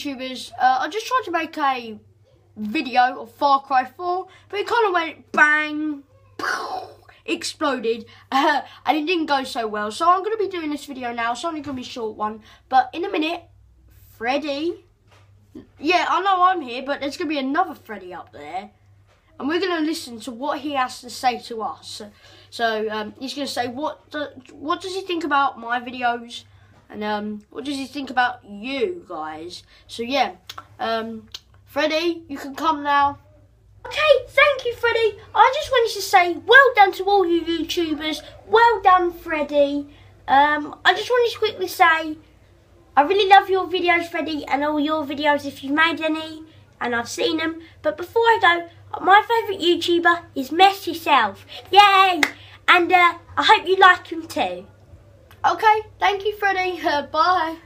YouTubers? Uh, I just tried to make a video of Far Cry 4, but it kind of went bang, exploded, uh, and it didn't go so well. So I'm going to be doing this video now. It's only going to be a short one, but in a minute, Freddie. Yeah, I know I'm here, but there's going to be another Freddie up there. And we're going to listen to what he has to say to us. So um, he's going to say, what, do, what does he think about my videos? And um, what does he think about you guys? So yeah, um, Freddie, you can come now. Okay, thank you, Freddie. Just to say well done to all you YouTubers. Well done, Freddie. Um, I just wanted to quickly say I really love your videos, Freddie, and all your videos if you've made any, and I've seen them. But before I go, my favourite YouTuber is MessYourself. Yay! And uh, I hope you like him too. Okay, thank you, Freddie. Uh, bye.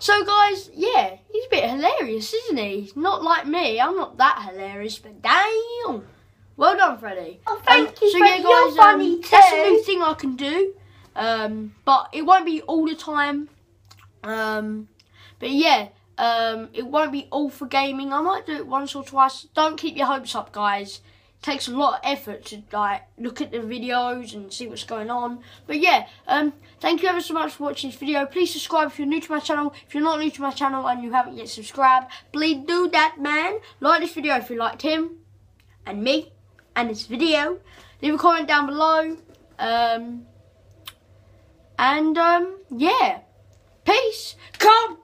So, guys, yeah, he's a bit hilarious, isn't he? Not like me. I'm not that hilarious, but damn. Well done, Freddie. Oh, thank Um, you, so, Freddie. yeah, You're guys, funny um, that's a too. new thing I can do. Um, but it won't be all the time. Um, but yeah, um, it won't be all for gaming. I might do it once or twice. Don't keep your hopes up, guys. It takes a lot of effort to like look at the videos and see what's going on. But yeah, um, thank you ever so much for watching this video. Please subscribe if you're new to my channel. If you're not new to my channel and you haven't yet subscribed, please do that, man. Like this video if you liked him and me and this video. Leave a comment down below. Um, and um, yeah, peace. Come.